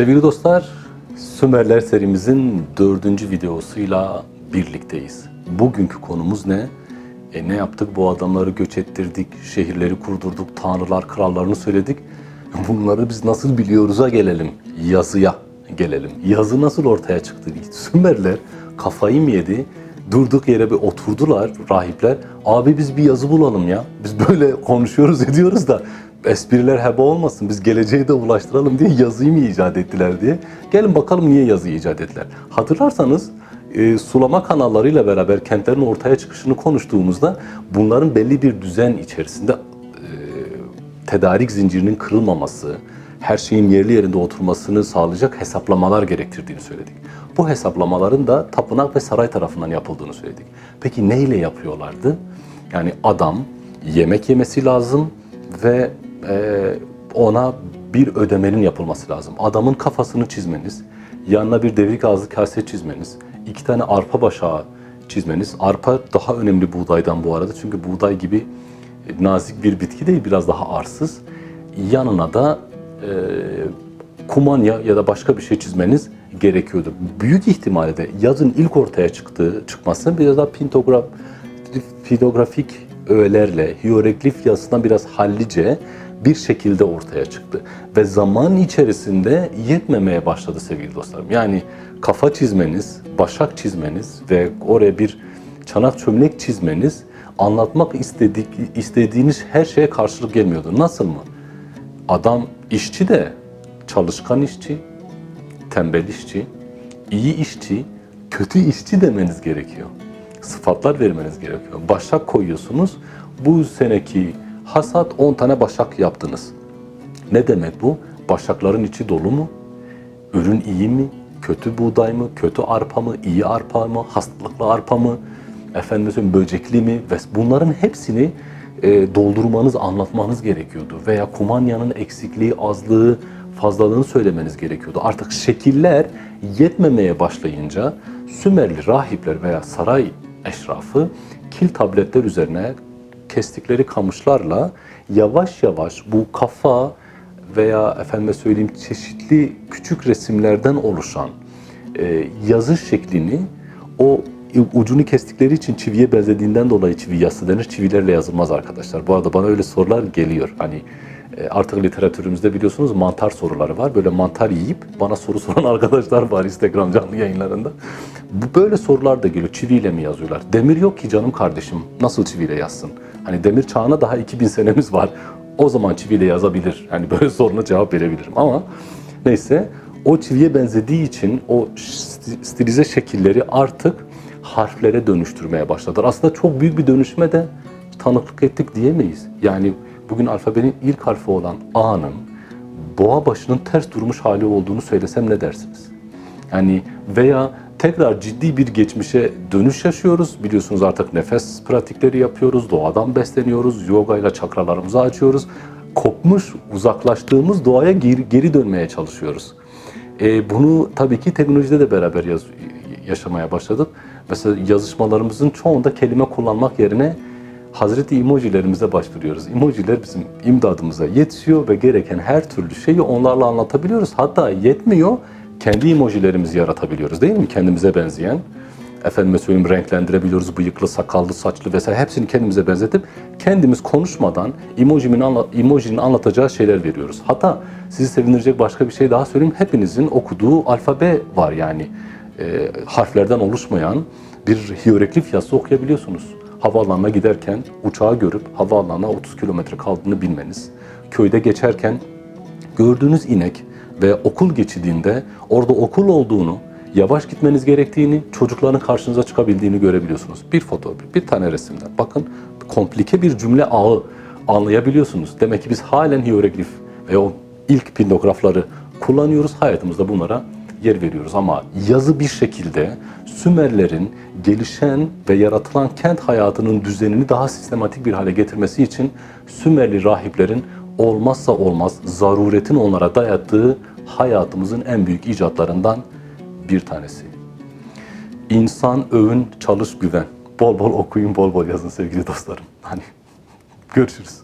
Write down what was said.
Sevgili dostlar, Sümerler serimizin dördüncü videosuyla birlikteyiz. Bugünkü konumuz ne? E ne yaptık? Bu adamları göç ettirdik, şehirleri kurdurduk, tanrılar, krallarını söyledik. Bunları biz nasıl biliyoruz'a gelelim, yazıya gelelim. Yazı nasıl ortaya çıktı? Sümerler kafayı mı yedi? Durduk yere bir oturdular rahipler. Abi biz bir yazı bulalım ya. Biz böyle konuşuyoruz ediyoruz da espriler heba olmasın. Biz geleceğe de ulaştıralım diye yazıyı mı icat ettiler diye. Gelin bakalım niye yazıyı icat ettiler. Hatırlarsanız e, sulama kanallarıyla beraber kentlerin ortaya çıkışını konuştuğumuzda bunların belli bir düzen içerisinde e, tedarik zincirinin kırılmaması, her şeyin yerli yerinde oturmasını sağlayacak hesaplamalar gerektirdiğini söyledik. Bu hesaplamaların da tapınak ve saray tarafından yapıldığını söyledik. Peki neyle yapıyorlardı? Yani adam yemek yemesi lazım ve e, ona bir ödemenin yapılması lazım. Adamın kafasını çizmeniz, yanına bir devrik ağzı kase çizmeniz, iki tane arpa başağı çizmeniz. Arpa daha önemli buğdaydan bu arada çünkü buğday gibi nazik bir bitki değil, biraz daha arsız. Yanına da kumanya ya da başka bir şey çizmeniz gerekiyordu. Büyük ihtimalle de yazın ilk ortaya çıktığı çıkması biraz daha pintograf, pidografik öğelerle, hieroglif yazısından biraz hallice bir şekilde ortaya çıktı. Ve zaman içerisinde yetmemeye başladı sevgili dostlarım. Yani kafa çizmeniz, başak çizmeniz ve oraya bir çanak çömlek çizmeniz anlatmak istedik, istediğiniz her şeye karşılık gelmiyordu. Nasıl mı? Adam işçi de çalışkan işçi, tembel işçi, iyi işçi, kötü işçi demeniz gerekiyor. Sıfatlar vermeniz gerekiyor. Başak koyuyorsunuz. Bu seneki hasat 10 tane başak yaptınız. Ne demek bu? Başakların içi dolu mu? Ürün iyi mi? Kötü buğday mı? Kötü arpa mı? İyi arpa mı? Hastalıklı arpa mı? Efendim böcekli mi? Bunların hepsini e, doldurmanız, anlatmanız gerekiyordu. Veya kumanyanın eksikliği, azlığı, fazlalığını söylemeniz gerekiyordu. Artık şekiller yetmemeye başlayınca Sümerli rahipler veya saray eşrafı kil tabletler üzerine kestikleri kamışlarla yavaş yavaş bu kafa veya efendime söyleyeyim çeşitli küçük resimlerden oluşan e, yazı şeklini o ucunu kestikleri için çiviye benzediğinden dolayı çivi yazısı denir. Çivilerle yazılmaz arkadaşlar. Bu arada bana öyle sorular geliyor. Hani e, artık literatürümüzde biliyorsunuz mantar soruları var. Böyle mantar yiyip bana soru soran arkadaşlar var Instagram canlı yayınlarında. Bu böyle sorular da geliyor. Çiviyle mi yazıyorlar? Demir yok ki canım kardeşim. Nasıl çiviyle yazsın? Hani demir çağına daha 2000 senemiz var. O zaman çiviyle yazabilir. Hani böyle soruna cevap verebilirim ama neyse o çiviye benzediği için o stilize şekilleri artık harflere dönüştürmeye başladılar. Aslında çok büyük bir dönüşme de tanıklık ettik diyemeyiz. Yani bugün alfabenin ilk harfi olan A'nın boğa başının ters durmuş hali olduğunu söylesem ne dersiniz? Yani veya tekrar ciddi bir geçmişe dönüş yaşıyoruz. Biliyorsunuz artık nefes pratikleri yapıyoruz, doğadan besleniyoruz, yoga ile çakralarımızı açıyoruz. Kopmuş, uzaklaştığımız doğaya geri, geri dönmeye çalışıyoruz. E, bunu tabii ki teknolojide de beraber yaz, yaşamaya başladık. Mesela yazışmalarımızın çoğunda kelime kullanmak yerine Hazreti emojilerimize başvuruyoruz. Emojiler bizim imdadımıza yetişiyor ve gereken her türlü şeyi onlarla anlatabiliyoruz. Hatta yetmiyor, kendi emojilerimizi yaratabiliyoruz değil mi? Kendimize benzeyen. Efendime söyleyeyim renklendirebiliyoruz. Bıyıklı, sakallı, saçlı vesaire hepsini kendimize benzetip kendimiz konuşmadan emojinin, anla, emojinin anlatacağı şeyler veriyoruz. Hatta sizi sevindirecek başka bir şey daha söyleyeyim. Hepinizin okuduğu alfabe var yani. E, harflerden oluşmayan bir hieroglif yazısı okuyabiliyorsunuz havaalanına giderken uçağı görüp havaalanına 30 kilometre kaldığını bilmeniz, köyde geçerken gördüğünüz inek ve okul geçidiğinde orada okul olduğunu, yavaş gitmeniz gerektiğini, çocukların karşınıza çıkabildiğini görebiliyorsunuz. Bir foto, bir tane resimden. Bakın komplike bir cümle ağı anlayabiliyorsunuz. Demek ki biz halen hieroglif ve o ilk pindografları kullanıyoruz. Hayatımızda bunlara yer veriyoruz ama yazı bir şekilde Sümerlerin gelişen ve yaratılan kent hayatının düzenini daha sistematik bir hale getirmesi için Sümerli rahiplerin olmazsa olmaz zaruretin onlara dayattığı hayatımızın en büyük icatlarından bir tanesi. İnsan övün, çalış, güven. Bol bol okuyun, bol bol yazın sevgili dostlarım. Hani görüşürüz.